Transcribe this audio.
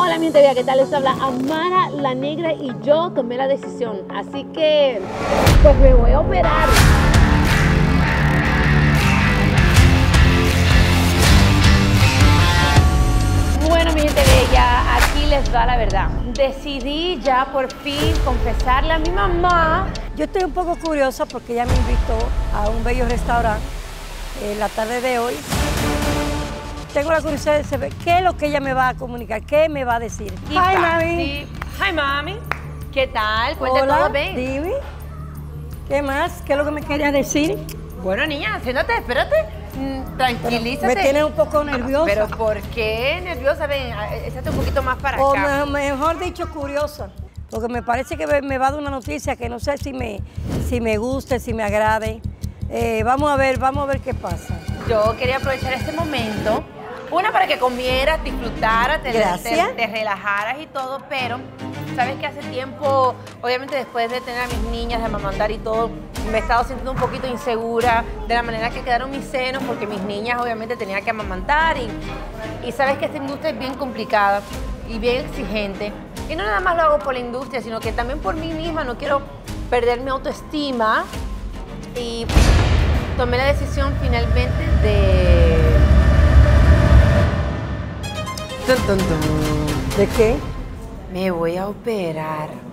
Hola mi gente, ¿qué tal? Les habla Amara la Negra y yo tomé la decisión, así que pues me voy a operar. Bueno mi gente bella, aquí les va la verdad. Decidí ya por fin confesarle a mi mamá. Yo estoy un poco curiosa porque ella me invitó a un bello restaurante eh, la tarde de hoy. Tengo la curiosidad de saber qué es lo que ella me va a comunicar, qué me va a decir. Hi, mami. Hi, mami. ¿Qué tal? Cuenta Hola, todo bien. dime. ¿Qué más? ¿Qué es lo que me querías decir? Bueno, niña, siéntate, espérate. Mm, Tranquilízate. Me tienes un poco nerviosa. Pero ¿por qué nerviosa? Ven, a- échate un poquito más para O acá. me- mejor dicho, curiosa. Porque me parece que me, me va a dar una noticia que no sé si me, si me guste, si me agrade. Eh, vamos a ver, vamos a ver qué pasa. Yo quería aprovechar este momento, una para que comieras, disfrutaras, te, te- te relajaras y todo, pero sabes que hace tiempo, obviamente después de tener a mis niñas, de amamantar y todo, me he estado sintiendo un poquito insegura de la manera que quedaron mis senos, porque mis niñas obviamente tenían que amamantar y, y sabes que esta industria es bien complicada y bien exigente. Y no nada más lo hago por la industria, sino que también por mí misma, no quiero perder mi autoestima y tomé la decisión finalmente de... ¿De qué? Me voy a operar.